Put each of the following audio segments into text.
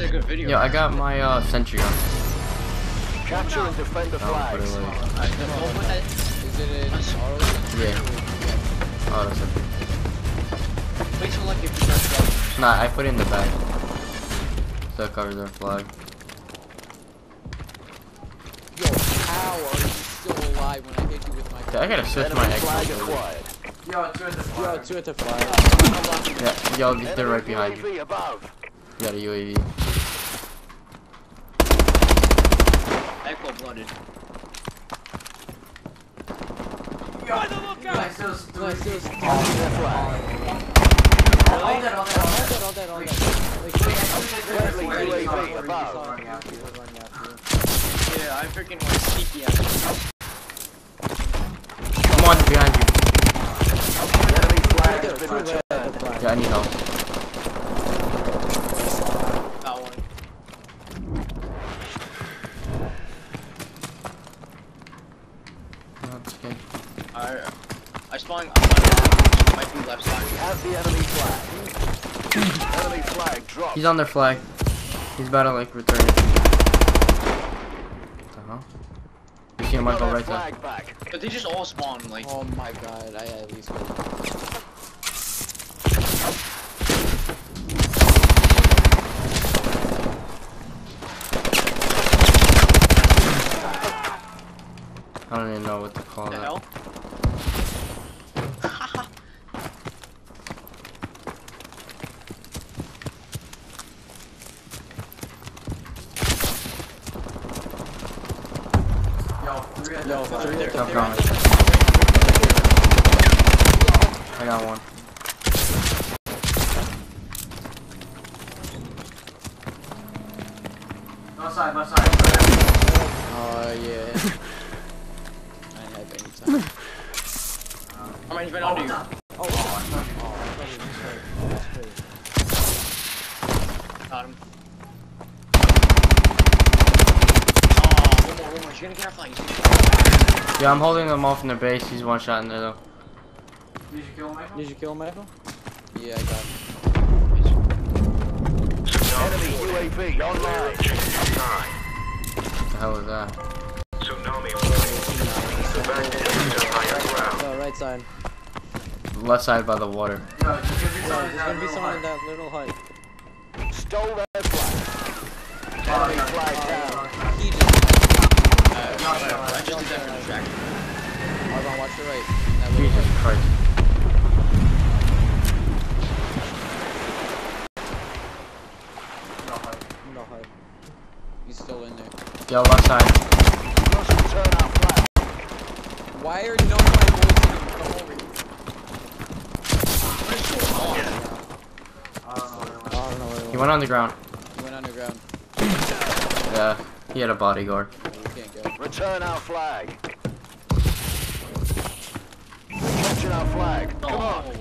is a good video. Yeah, I got my uh sentry gun. Capture and defend the Oh, put it flags. away. Alright, then we'll put it in Arlington? Yeah. Oh, that's it. Wait till like if you start Nah, I put it in the bag. So it covers our flag. Yo, how are you still alive when I hit you with my Yeah, I gotta switch Enemy my flag Xbox. over. acquired. Yo, two at the fire. Yeah, yo, they're right behind you. UAV above. You got a UAV. Echo blooded. I still Capture their flag. all dead, all dead, all dead, all dead, all dead. Like, Friendly Wait, wait, above. after you, running after you. Yeah, I freaking want sneaky ass. Come on, behind you. Enemy flag Right there, has been two red at returned. the flag. Yeah, I need help. Got one. No, it's okay. Alright. I spawned. I'm on might be left side. have the enemy flag. enemy flag dropped. He's on their flag. He's about to like return it. Uh huh. You see him We go our right there. But they just all spawn like. Oh my god, I at least I don't even know what to call What the that. hell? Yo, three at the I'm fire. coming. I got one. Oh yeah. How many been under you? Oh, oh, oh, I thought he was hurt. That's crazy. Got him. Oh, one more, one more. She's gonna get our flag. She's gonna- Yeah, I'm holding them off in their base. He's one shot in there though. Did you kill him, Did you kill him, Michael? Yeah, I got him. Enemy UAV online. What the hell is that? No, right side. Left side by the water. There's gonna be someone in that little hut. Stole flag. Flag down. He just. I just did that for watch the right. Jesus. Christ. No hut. He's still in there. Left side. Why are of my boys even come over here? What is going on? I don't know where He went on the ground. He went underground. Yeah, he had a bodyguard. Yeah, we can't go. Return our flag. Capture our flag. Come on. Oh.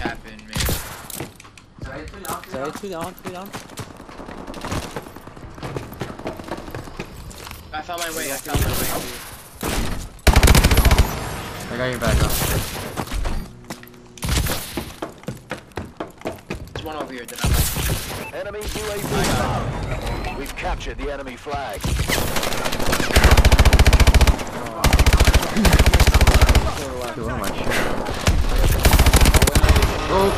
Happened, man. Sorry, two down, two down. I found my way. I found my way. I got your back up. There's one over here that I'm like. Enemy UAV above. We've captured the enemy flag. Dude, what am I shooting? Oh!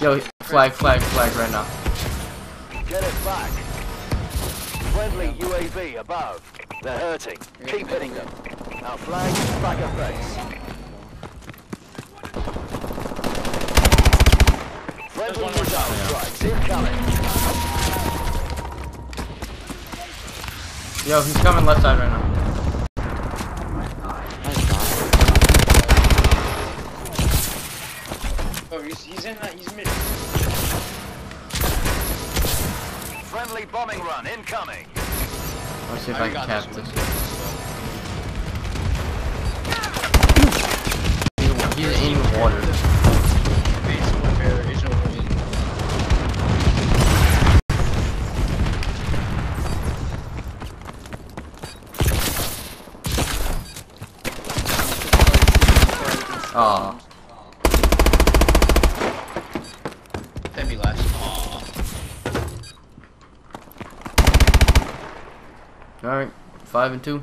Yo, flag, flag, flag right now. Get it back. Friendly UAV above. They're hurting. Keep hitting them. Our flag is back at base. Yo, he's coming left side right now. Oh, he's, he's in that. He's mid. Friendly bombing run incoming. Let's see if I I can got cap this Oh. That'd be last. All right, five and two.